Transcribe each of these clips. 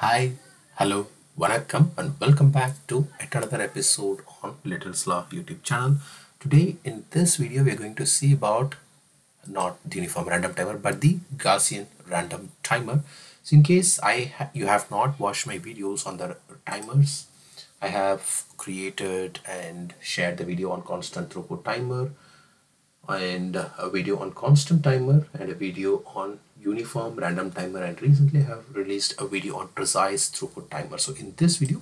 Hi, hello, vanakkam, and welcome back to yet another episode on Little's Law YouTube channel. Today, in this video, we are going to see about not the uniform random timer, but the Gaussian random timer. So, in case I ha you have not watched my videos on the timers, I have created and shared the video on constant throughput timer and a video on constant timer and a video on uniform random timer and recently have released a video on precise throughput timer. So in this video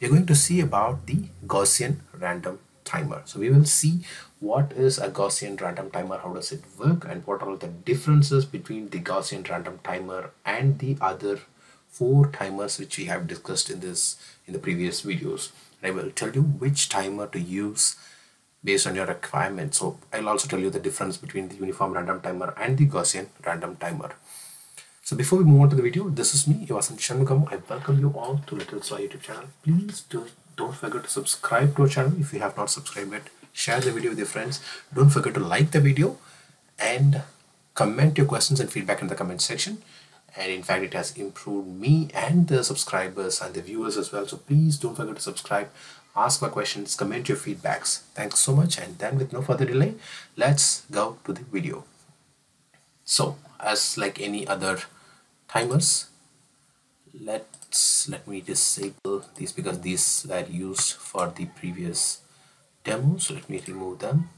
we are going to see about the Gaussian random timer. So we will see what is a Gaussian random timer how does it work and what are the differences between the Gaussian random timer and the other four timers which we have discussed in this in the previous videos. I will tell you which timer to use based on your requirement. So I'll also tell you the difference between the uniform random timer and the Gaussian random timer. So before we move on to the video, this is me, Ivasan Shanmugam. I welcome you all to Little's Law YouTube channel. Please do, don't forget to subscribe to our channel if you have not subscribed yet. Share the video with your friends. Don't forget to like the video and comment your questions and feedback in the comment section. And in fact, it has improved me and the subscribers and the viewers as well. So please don't forget to subscribe ask my questions, comment your feedbacks. Thanks so much. And then with no further delay, let's go to the video. So as like any other timers, let's let me disable these because these were used for the previous demo. So let me remove them.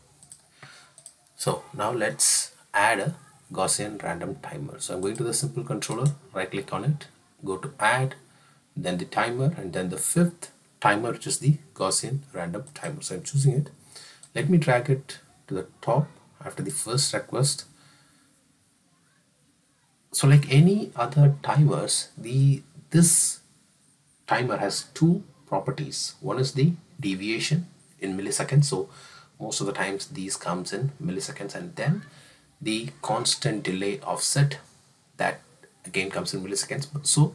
So now let's add a Gaussian random timer. So I'm going to the simple controller, right click on it, go to add, then the timer and then the fifth timer which is the Gaussian random timer. So I'm choosing it. Let me drag it to the top after the first request. So like any other timers the this timer has two properties. One is the deviation in milliseconds. So most of the times these comes in milliseconds and then the constant delay offset that again comes in milliseconds. So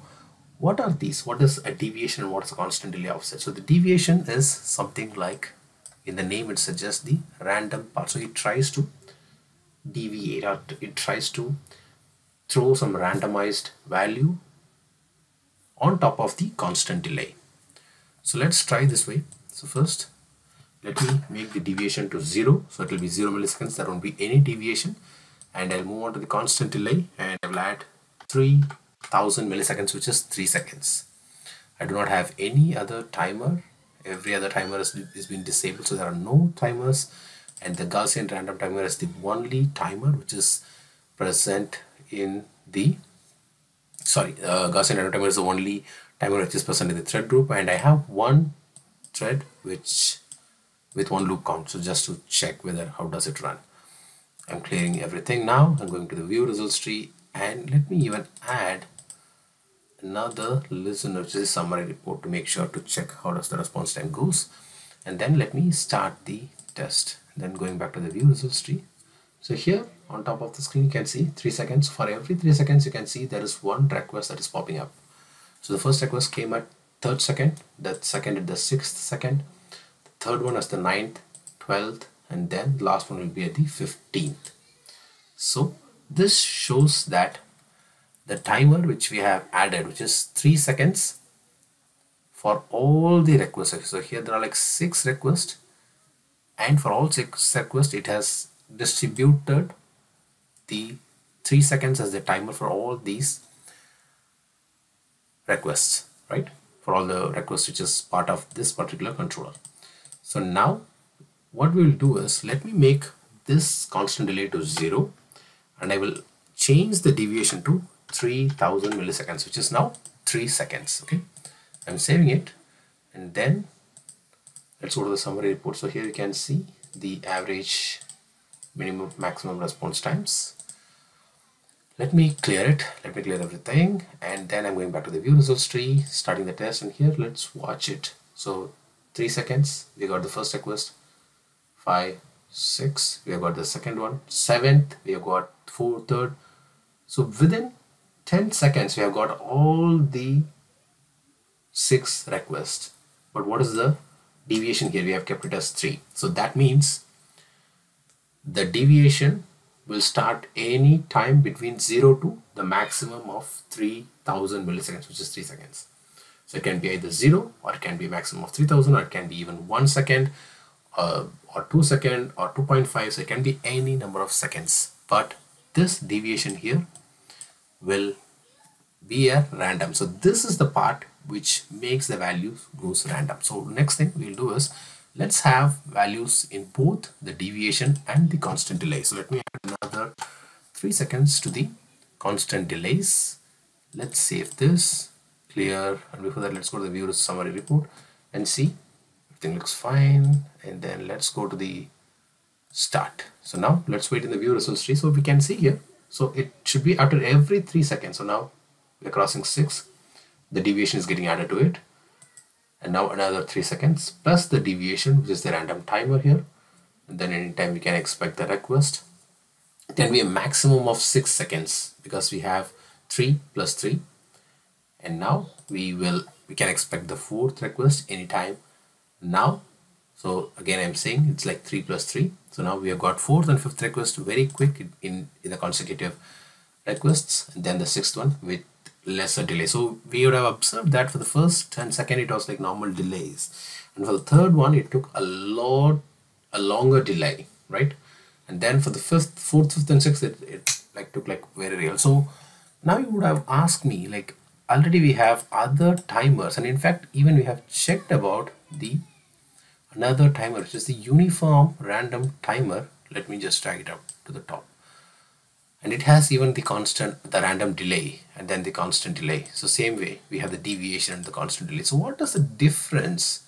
what are these? What is a deviation what is a constant delay offset? So the deviation is something like in the name it suggests the random part. So it tries to deviate or it tries to throw some randomized value on top of the constant delay. So let's try this way. So first let me make the deviation to zero. So it will be zero milliseconds. There won't be any deviation. And I'll move on to the constant delay and I will add three thousand milliseconds which is three seconds. I do not have any other timer. Every other timer has, is been disabled so there are no timers. And the Gaussian random timer is the only timer which is present in the sorry uh, Gaussian random timer is the only timer which is present in the thread group. And I have one thread which with one loop count. So just to check whether how does it run? I'm clearing everything now. I'm going to the view results tree and let me even add another listener which is summary report to make sure to check how does the response time goes. And then let me start the test. Then going back to the view results tree. So here on top of the screen you can see three seconds. For every three seconds you can see there is one request that is popping up. So the first request came at third second the second at the sixth second the third one is the ninth 12th and then the last one will be at the 15th so this shows that the timer which we have added which is three seconds for all the requests. So here there are like six requests and for all six requests it has distributed the three seconds as the timer for all these requests right? For all the requests which is part of this particular controller. So now what we will do is let me make this constant delay to zero and I will change the deviation to 3000 milliseconds which is now 3 seconds okay? I'm saving it. And then let's go to the summary report. So here you can see the average minimum maximum response times. Let me clear it. Let me clear everything. And then I'm going back to the view results tree starting the test. And here let's watch it. So 3 seconds. We got the first request. 5 6 we have got the second one. Seventh we have got four third. So within 10 seconds we have got all the six requests. But what is the deviation here? We have kept it as 3 so that means the deviation will start any time between 0 to the maximum of 3000 milliseconds which is 3 seconds. So it can be either 0 or it can be maximum of 3000 or it can be even 1 second uh, or 2 second or 2.5 so it can be any number of seconds. But this deviation here will be a random. So this is the part which makes the values goes random. So next thing we'll do is let's have values in both the deviation and the constant delay. So let me add another three seconds to the constant delays. Let's save this clear. And before that let's go to the viewer summary report and see everything looks fine and then let's go to the start. So now let's wait in the view results tree so we can see here. So it should be after every three seconds. So now we're crossing six. The deviation is getting added to it. And now another three seconds plus the deviation which is the random timer here. And then anytime we can expect the request. Can be a maximum of six seconds because we have three plus three. And now we will we can expect the fourth request anytime now so again I'm saying it's like 3 plus 3 so now we have got fourth and fifth request very quick in, in the consecutive requests and then the sixth one with lesser delay. So we would have observed that for the first and second it was like normal delays. And for the third one it took a lot, a longer delay, right? And then for the fifth, fourth, fifth and sixth it, it like took like very real. So now you would have asked me like already we have other timers and in fact even we have checked about the another timer which is the uniform random timer. Let me just drag it up to the top. And it has even the constant the random delay and then the constant delay. So same way we have the deviation and the constant delay. So what is the difference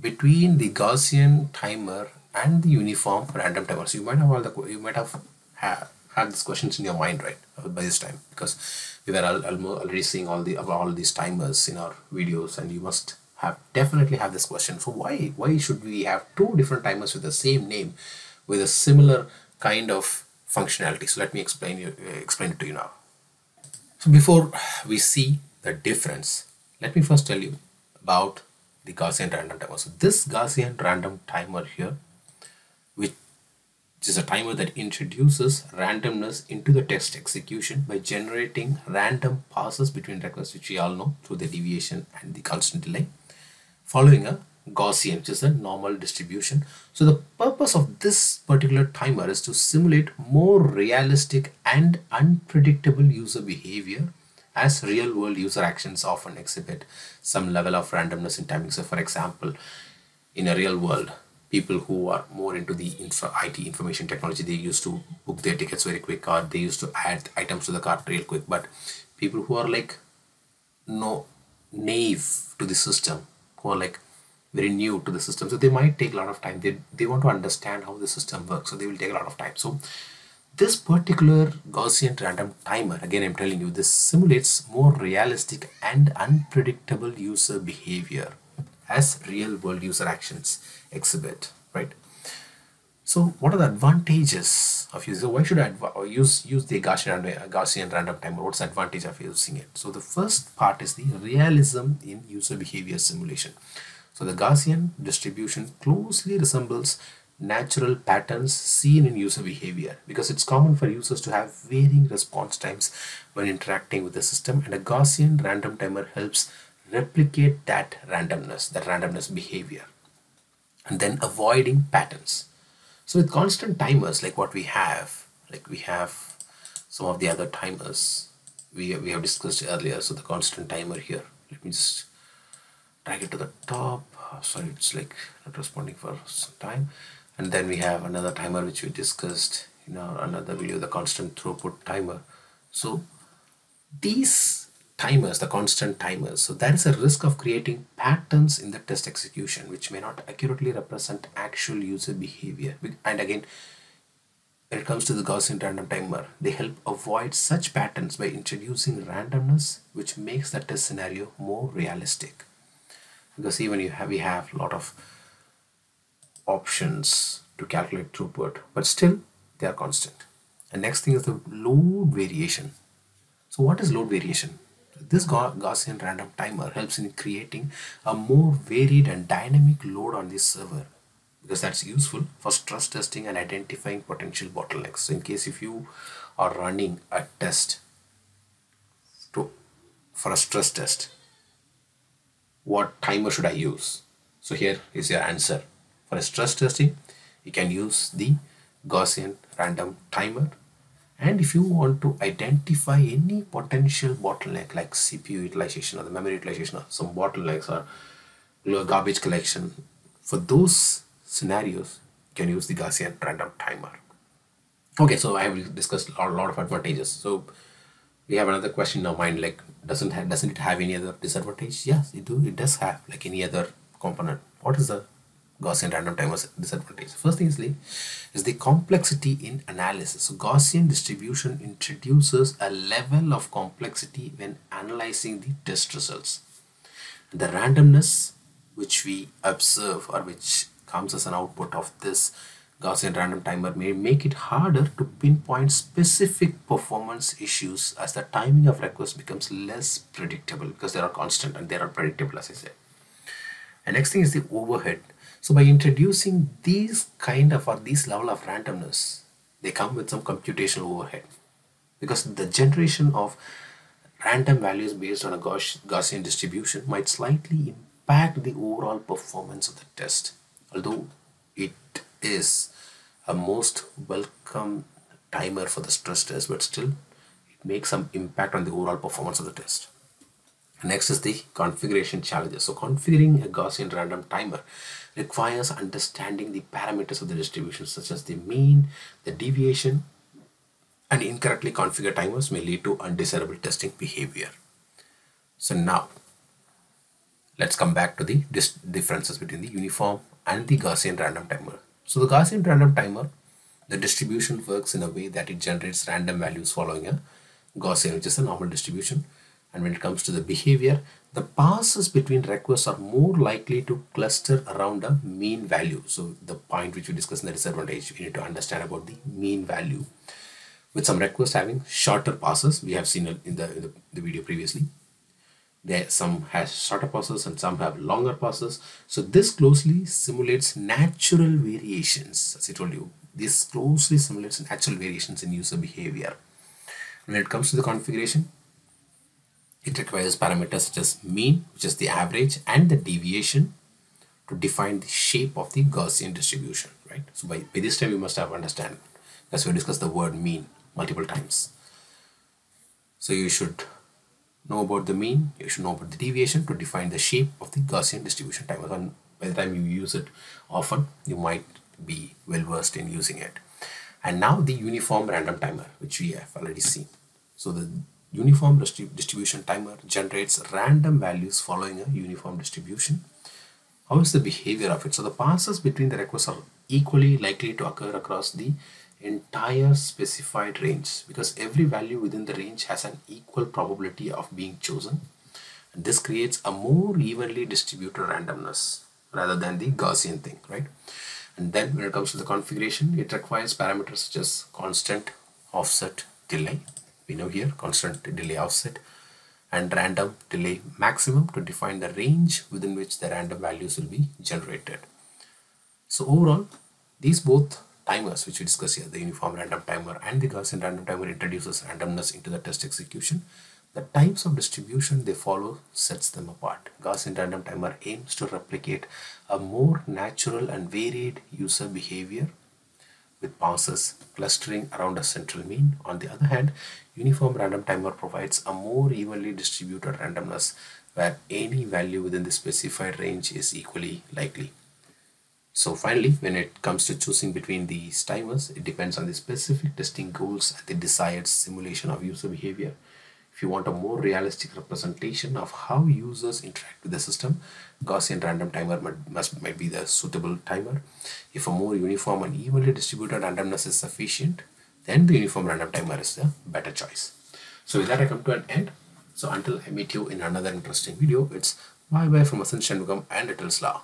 between the Gaussian timer and the uniform random timer? So you might have all the you might have had, had these questions in your mind right by this time. Because we were already seeing all the all these timers in our videos and you must have definitely have this question so why why should we have two different timers with the same name with a similar kind of functionality. So let me explain you uh, explain it to you now. So before we see the difference, let me first tell you about the Gaussian random timer. So this Gaussian random timer here, which is a timer that introduces randomness into the test execution by generating random passes between requests, which we all know through the deviation and the constant delay, following a Gaussian, which is a normal distribution. So the purpose of this particular timer is to simulate more realistic and unpredictable user behavior as real world user actions often exhibit some level of randomness in timing. So for example, in a real world, people who are more into the IT information technology, they used to book their tickets very quick or they used to add items to the cart real quick. But people who are like no naive to the system, who are like very new to the system. So they might take a lot of time. They, they want to understand how the system works so they will take a lot of time. So this particular Gaussian random timer again I'm telling you this simulates more realistic and unpredictable user behavior as real world user actions exhibit right so what are the advantages of using why should I uh, use use the Gaussian, Gaussian random timer what's the advantage of using it? So the first part is the realism in user behavior simulation. So the Gaussian distribution closely resembles natural patterns seen in user behavior because it's common for users to have varying response times when interacting with the system and a Gaussian random timer helps replicate that randomness, that randomness behavior. And then avoiding patterns. So with constant timers like what we have, like we have some of the other timers we, we have discussed earlier. So the constant timer here, let me just drag it to the top. Sorry it's like not responding for some time. And then we have another timer which we discussed in our another video the constant throughput timer. So these timers the constant timers. So there is a risk of creating patterns in the test execution which may not accurately represent actual user behavior. And again when it comes to the Gaussian random timer, they help avoid such patterns by introducing randomness, which makes the test scenario more realistic. Because even you have we have a lot of options to calculate throughput but still they are constant. And next thing is the load variation. So what is load variation this Gaussian random timer helps in creating a more varied and dynamic load on this server because that's useful for stress testing and identifying potential bottlenecks. So in case if you are running a test to for a stress test, what timer should I use? So here is your answer. For a stress testing, you can use the Gaussian random timer. And if you want to identify any potential bottleneck like CPU utilization or the memory utilization or some bottlenecks or garbage collection, for those scenarios, you can use the Gaussian random timer. Okay, so I have discussed a lot of advantages. So we have another question in our mind like doesn't have, doesn't it have any other disadvantage? Yes, it do. It does have like any other component. What is the Gaussian random timer's disadvantage? First thing is the, is the complexity in analysis. So Gaussian distribution introduces a level of complexity when analyzing the test results. The randomness which we observe or which comes as an output of this Gaussian random timer may make it harder to pinpoint specific performance issues as the timing of requests becomes less predictable because they are constant and they are predictable as I said. And next thing is the overhead. So by introducing these kind of or these level of randomness, they come with some computational overhead. Because the generation of random values based on a Gaussian distribution might slightly impact the overall performance of the test. Although it is a most welcome timer for the stress test but still it makes some impact on the overall performance of the test. Next is the configuration challenges. So configuring a gaussian random timer requires understanding the parameters of the distribution such as the mean the deviation and incorrectly configured timers may lead to undesirable testing behavior so now let's come back to the differences between the uniform and the gaussian random timer so the Gaussian random timer, the distribution works in a way that it generates random values following a Gaussian, which is a normal distribution. And when it comes to the behavior, the passes between requests are more likely to cluster around a mean value. So the point which we discussed in the disadvantage, we need to understand about the mean value. With some requests having shorter passes, we have seen in the, in the, the video previously there some has shorter passes and some have longer passes so this closely simulates natural variations as i told you this closely simulates natural variations in user behavior when it comes to the configuration it requires parameters such as mean which is the average and the deviation to define the shape of the gaussian distribution right so by, by this time you must have understand as we discussed the word mean multiple times so you should know about the mean, you should know about the deviation to define the shape of the Gaussian distribution timer. And by the time you use it often, you might be well versed in using it. And now the uniform random timer, which we have already seen. So the uniform distribution timer generates random values following a uniform distribution. How is the behavior of it? So the passes between the requests are equally likely to occur across the entire specified range because every value within the range has an equal probability of being chosen. And this creates a more evenly distributed randomness rather than the Gaussian thing, right? And then when it comes to the configuration, it requires parameters such as constant offset delay. We know here constant delay offset and random delay maximum to define the range within which the random values will be generated. So overall, these both timers which we discuss here, the uniform random timer and the Gaussian random timer introduces randomness into the test execution. The types of distribution they follow sets them apart. Gaussian random timer aims to replicate a more natural and varied user behavior with passes clustering around a central mean. On the other hand, uniform random timer provides a more evenly distributed randomness where any value within the specified range is equally likely. So finally, when it comes to choosing between these timers, it depends on the specific testing goals and the desired simulation of user behavior. If you want a more realistic representation of how users interact with the system, Gaussian random timer might, must, might be the suitable timer. If a more uniform and evenly distributed randomness is sufficient, then the uniform random timer is the better choice. So with that, I come to an end. So until I meet you in another interesting video, it's bye bye from Asan Shanmugam and Little's Law.